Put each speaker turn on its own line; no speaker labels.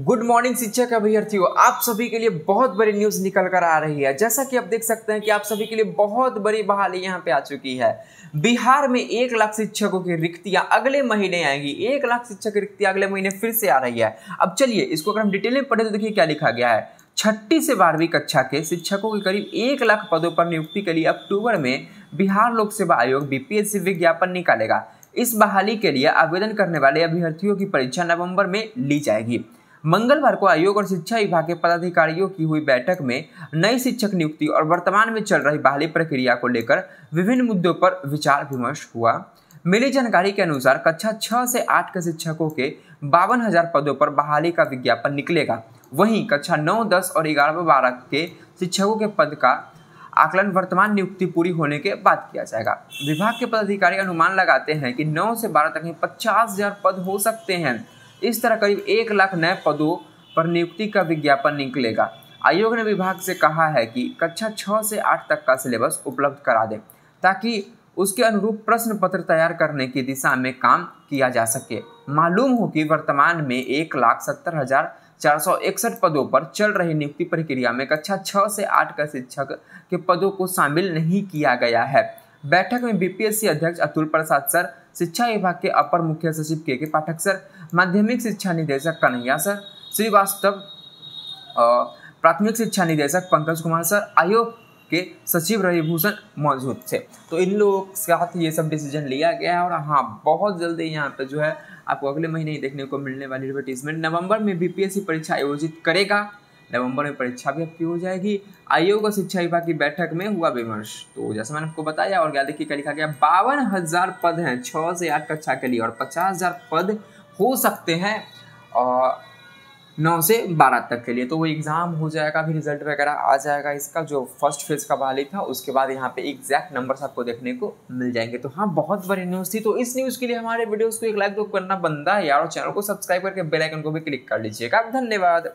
Good morning शिक्षक अभ्यर्थियों, आप सभी के लिए बहुत बड़ी न्यूज़ निकल कर आ रही है। जैसा कि आप देख सकते हैं कि आप सभी के लिए बहुत बड़ी बहाली यहाँ पे आ चुकी है। बिहार में एक लाख शिक्षकों की रिक्तियाँ अगले महीने आएँगी। एक लाख शिक्षक की रिक्तियाँ अगले महीने फिर से आ रही है। अब चलिए, इसको अगर हम डिटेल में पढ़े तो देखिए क्या लिखा गया है। छठी से बारहवीं कक्षा के शिक्षकों के करीब एक लाख पदों पर नियुक्ति के लिए अक्टूबर में बिहार लोक सेवा आयोग बीपीएससी विज्ञापन निकालेगा। इस बहाली के लिए आवेदन करने वाले अभ्यर्थियों की परीक्षा नवंबर में ली जाएगी। मंगलवार को आयोग और शिक्षा विभाग के पदाधिकारियों की हुई बैठक में नई शिक्षक नियुक्ति और वर्तमान में चल रही बहाली प्रक्रिया को लेकर विभिन्न मुद्दों पर विचार विमर्श हुआ। मिली जानकारी के अनुसार कक्षा छः से आठ के शिक्षकों के बावन हज़ार पदों पर बहाली का विज्ञापन निकलेगा। वहीं कक्षा नौ, दस और ग्यारह, बारह के शिक्षकों के पद का आकलन वर्तमान नियुक्ति पूरी होने के बाद किया जाएगा। विभाग के पदाधिकारी अनुमान लगाते हैं कि 9 से 12 तक में पचास हज़ार पद हो सकते हैं। इस तरह करीब एक लाख नए पदों पर नियुक्ति का विज्ञापन निकलेगा। आयोग ने विभाग से कहा है कि कक्षा छः से आठ तक का सिलेबस उपलब्ध करा दें, ताकि उसके अनुरूप प्रश्न पत्र तैयार करने की दिशा में काम किया जा सके। मालूम हो कि वर्तमान में एक लाख सत्तर हज़ार चार सौ इकसठ पदों पर चल रही नियुक्ति प्रक्रिया में कक्षा छः से आठ का शिक्षक के पदों को शामिल नहीं किया गया है। बैठक में बीपीएससी अध्यक्ष अतुल प्रसाद सर, शिक्षा विभाग के अपर मुख्य सचिव के के पाठक सर, माध्यमिक शिक्षा निदेशक कन्हैया सर, श्रीवास्तव प्राथमिक शिक्षा निदेशक पंकज कुमार सर, आयोग के सचिव रविभूषण मौजूद थे। तो इन लोगों के साथ ये सब डिसीज़न लिया गया है और हाँ बहुत जल्दी यहाँ पे जो है आपको अगले महीने ही देखने को मिलने वाली एडवर्टीजमेंट नवंबर में बीपीएससी परीक्षा आयोजित करेगा। नवंबर में परीक्षा भी आपकी हो जाएगी। आयोग और शिक्षा विभाग की बैठक में हुआ विमर्श। तो जैसे मैंने आपको बताया, और क्या देखिए क्या लिखा गया, बावन हज़ार पद हैं छः से आठ कक्षा के लिए, और पचास हज़ार पद हो सकते हैं, और नौ से बारह तक के लिए। तो वो एग्ज़ाम हो जाएगा, फिर रिज़ल्ट वगैरह आ जाएगा इसका, जो फ़र्स्ट फ़ेज़ का बहाली था, उसके बाद यहाँ पे एग्जैक्ट नंबर्स आपको देखने को मिल जाएँगे। तो हाँ बहुत बड़ी न्यूज़ थी। तो इस न्यूज़ के लिए हमारे वीडियोस को एक लाइक तो करना बनता है यार, और चैनल को सब्सक्राइब करके बेल आइकन को भी क्लिक कर लीजिएगा। धन्यवाद।